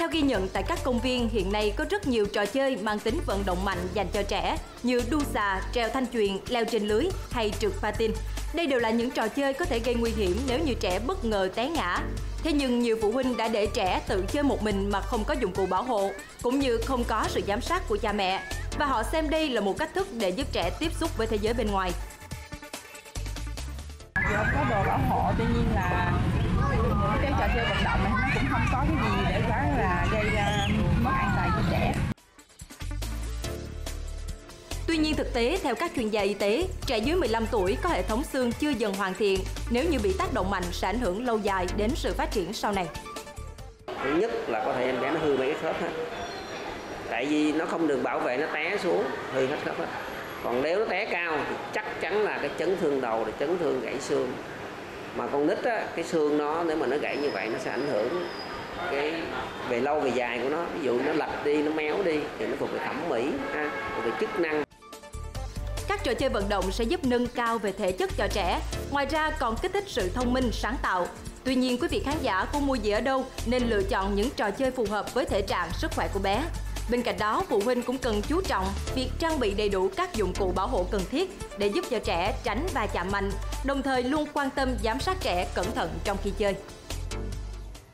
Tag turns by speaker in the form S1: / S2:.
S1: Theo ghi nhận tại các công viên hiện nay có rất nhiều trò chơi mang tính vận động mạnh dành cho trẻ như đu xà, treo thanh chuyền, leo trên lưới hay trượt patin. Đây đều là những trò chơi có thể gây nguy hiểm nếu như trẻ bất ngờ té ngã. Thế nhưng nhiều phụ huynh đã để trẻ tự chơi một mình mà không có dụng cụ bảo hộ, cũng như không có sự giám sát của cha mẹ. Và họ xem đây là một cách thức để giúp trẻ tiếp xúc với thế giới bên ngoài.
S2: Vì không có đồ bảo hộ, tuy nhiên là cái trò chơi vận động này nó cũng không có cái gì để quá là
S1: nhiên thực tế, theo các chuyên gia y tế, trẻ dưới 15 tuổi có hệ thống xương chưa dần hoàn thiện, nếu như bị tác động mạnh sẽ ảnh hưởng lâu dài đến sự phát triển sau này.
S3: Thứ nhất là có thể em bé nó hư mấy cái khớp hết. Tại vì nó không được bảo vệ nó té xuống, hư hết khớp hết. Còn nếu nó té cao thì chắc chắn là cái chấn thương đầu, là chấn thương gãy xương. Mà con nít á, cái xương nó nếu mà nó gãy như vậy nó sẽ ảnh hưởng cái về lâu về dài của nó ví dụ nó lệch đi nó méo đi thì nó thuộc về thẩm mỹ ha, thuộc về chức năng
S1: các trò chơi vận động sẽ giúp nâng cao về thể chất cho trẻ, ngoài ra còn kích thích sự thông minh, sáng tạo. Tuy nhiên, quý vị khán giả không mua gì ở đâu nên lựa chọn những trò chơi phù hợp với thể trạng, sức khỏe của bé. Bên cạnh đó, phụ huynh cũng cần chú trọng việc trang bị đầy đủ các dụng cụ bảo hộ cần thiết để giúp cho trẻ tránh va chạm mạnh, đồng thời luôn quan tâm giám sát trẻ cẩn thận trong khi chơi.